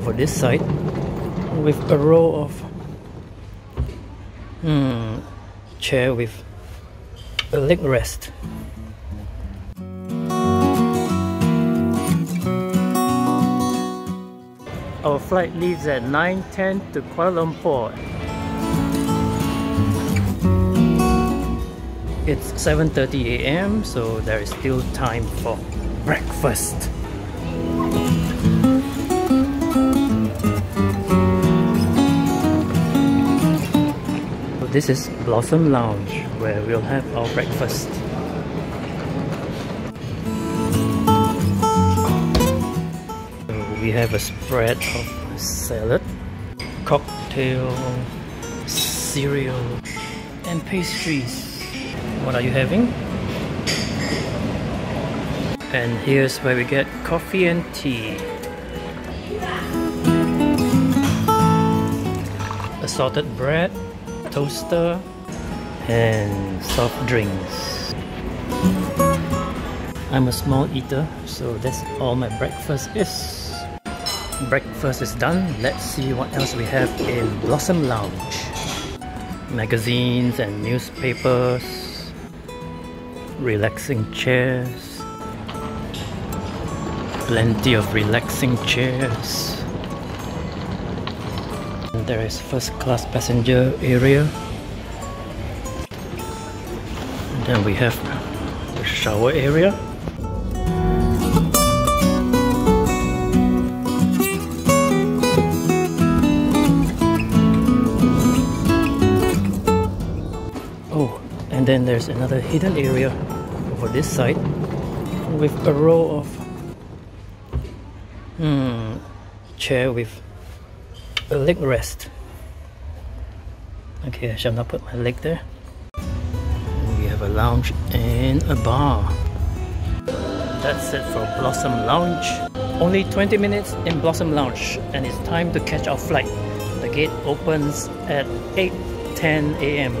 over this side with a row of hmm, chair with a leg rest. Our flight leaves at 9.10 to Kuala Lumpur. It's 7.30 a.m. so there is still time for breakfast. This is Blossom Lounge where we'll have our breakfast. So we have a spread of salad, cocktail, cereal, and pastries. What are you having? And here's where we get coffee and tea. Assorted bread, toaster and soft drinks. I'm a small eater, so that's all my breakfast is. Breakfast is done. Let's see what else we have in Blossom Lounge. Magazines and newspapers, relaxing chairs, plenty of relaxing chairs. There is first class passenger area. And then we have the shower area. Oh, and then there's another hidden area over this side with a row of hmm, chair with a leg rest. Okay, I shall not put my leg there. we have a lounge and a bar. That's it for Blossom Lounge. Only 20 minutes in Blossom Lounge and it's time to catch our flight. The gate opens at 8.10 a.m.